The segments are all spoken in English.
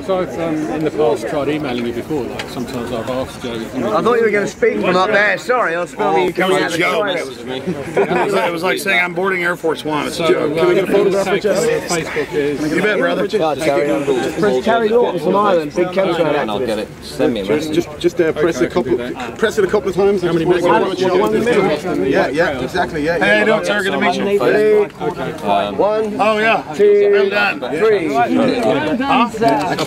Because I've um, in the past tried emailing you before. Like sometimes I've asked Joe. I thought you were going to speak from up there. Sorry, I was filming you coming out of the joke. toilet. It was, like, it was like saying I'm boarding Air Force One. It's a So, joke. uh, Can we get a photograph of Joe? Facebook is. You bet, brother. Prince Terry Lawton from Ireland, big chemtrail And I'll get it. Send me a Just, message. just, just uh, press Okay, it a couple, I can do that. press it a couple of times. How many Just megabytes? one- Well, one the minute. Yeah, yeah, exactly. Yeah, Hey, yeah. don't sir, good to meet you. One, Oh yeah. two, Well done. three.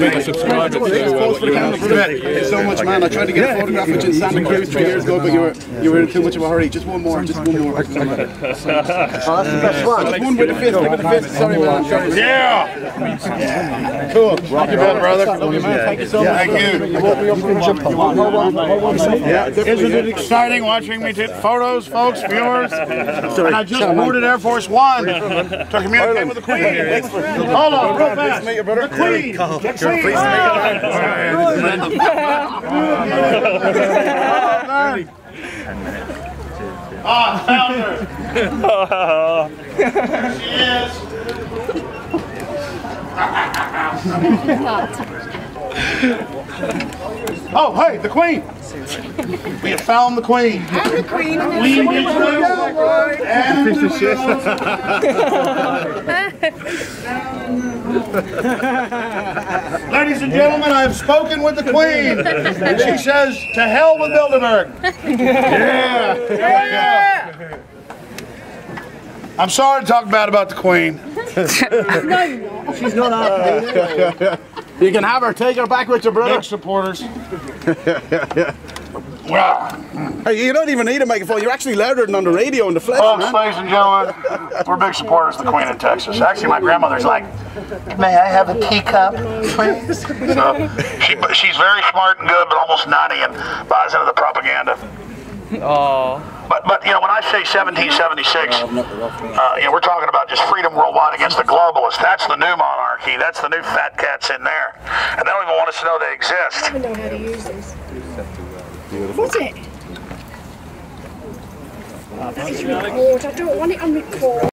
I've been a subscriber to uh, what you Thank you so much, man. I tried to get a photograph with you in Santa Cruz three years ago, but you were you were in too much of a hurry. Just one more, just one more. Oh, that's the best one. one with the fist, with the fist. Sorry, man. Yeah. Cool. Thank You bet, brother. Thank you so much. Thank you. Yeah, Isn't it exciting watching me take photos, folks, viewers? And I just boarded Air Force One to communicate with the Queen. Hold on, real fast. The Queen. The Queen. Ah, found her. There she is. Oh, hey, the Queen. We have found the Queen. I'm the queen. Queen Beatrice and the Ladies and gentlemen, I have spoken with the Queen. And she says, to hell with Bilderberg. Yeah. yeah. I'm sorry to talk bad about the Queen. She's not our You can have her. Take her back with you, brother. Big supporters. Wow. Hey, you don't even need a microphone. You're actually louder than on the radio in the flesh, Folks, man. ladies and gentlemen, we're big supporters of the Queen of Texas. Actually, my grandmother's like, may I have a teacup, please? So, she, she's very smart and good, but almost nutty and buys into the propaganda. Oh. But, but you know, when I say 1776, uh, you know, we're talking about just freedom worldwide against the globalists. That's the new monarchy. That's the new fat cats in there. And they don't even want us to know they exist. I don't know how to use this. What's it? That is record. I don't want it on record.